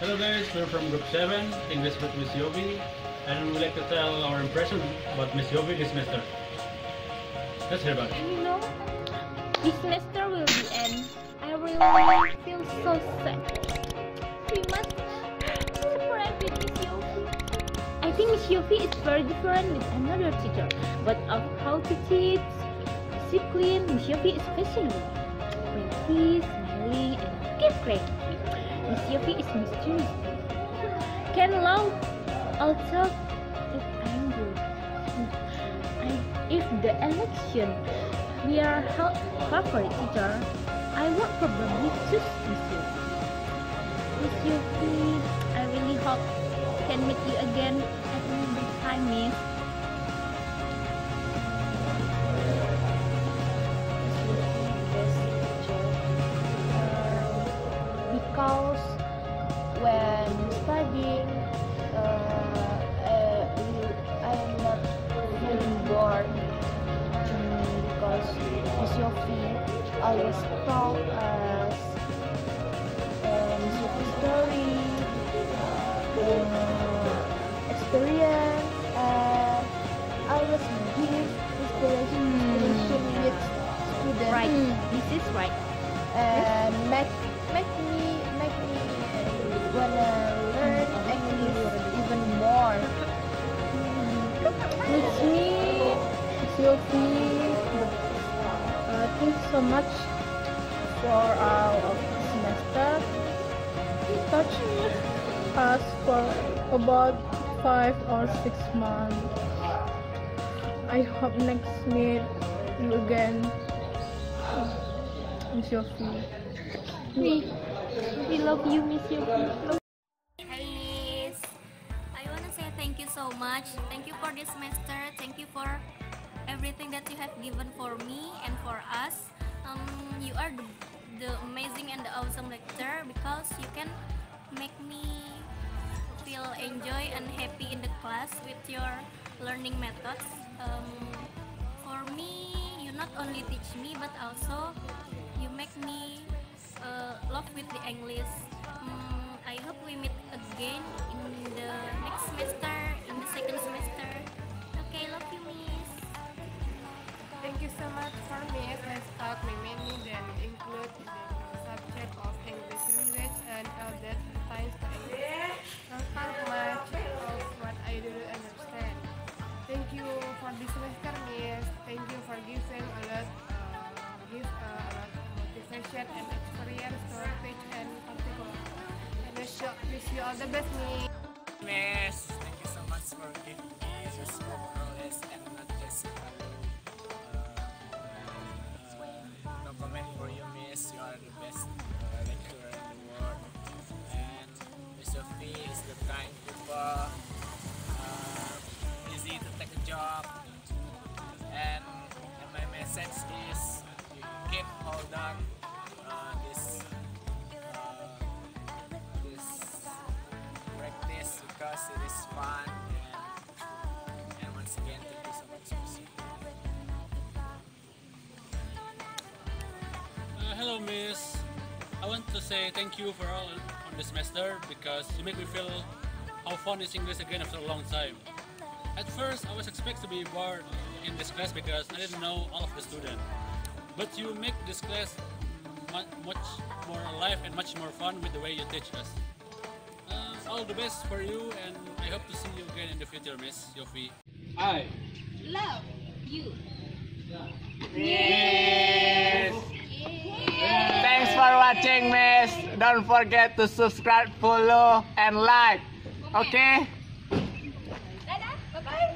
Hello guys, we're from Group 7, English with Miss Yoffie, and we'd like to tell our impression about Miss Yoffie this semester. Let's hear about it. You know, this semester will be end. I really feel so sad. We must separate with Miss Yoffie. I think Miss Yoffie is very different with another teacher, but of how to teach, discipline, Miss Yofi is fashionable, pretty, smiling, and keep great. Yoffie is mysterious. Can love all talk if I'm good. I, if the election we are her favorite teacher, I would probably choose Yoffie. Miss Yoffie, I really hope can meet you again because when studying uh, uh, I'm not feeling bored because Yoffie always taught us Yoffie story uh, experience and always give inspiration, inspiration with students. Right, this is right. and make make me wanna learn English even more. It's me, Sophie. Uh, thanks so much for our semester. It touched us for about five or six months. I hope next meet you again, Miss Yoffie. We, we love you, Miss Yoffie. Thank you so much. Thank you for this semester. Thank you for everything that you have given for me and for us. Um, you are the, the amazing and the awesome lecturer because you can make me feel enjoy and happy in the class with your learning methods. Um, for me, you not only teach me but also you make me uh, love with the English. Mm, I hope we meet again in the next semester, in the second semester. Okay, love you, Miss. Thank you so much for me has taught me many that include the subject of English language and all that pertains to English. Not much of what I didn't understand. Thank you for this semester, Miss. Thank you for giving a lot, uh, give uh, a lot of motivation and experience to page and particular. Wish you, wish you all the best, Miss. Miss, thank you so much for giving me your this knowledge and not just uh, uh, no comment for you, Miss. You are the best uh, lecturer in the world. And Miss Yoffie is the kind people, uh, easy to take a job. And, and my message is keep hold on uh, this because it is fun and, and once again thank you so much Miss Yoffie. Uh, hello Miss. I want to say thank you for all on this semester because you make me feel how fun is English again after a long time. At first, I was expected to be bored in this class because I didn't know all of the students. But you make this class much more alive and much more fun with the way you teach us. All the best for you, and I hope to see you again in the future, Miss Yoffie. I Love you. Yes. Thanks for watching, Miss. Don't forget to subscribe, follow, and like. Okay? Dadah. Bye-bye.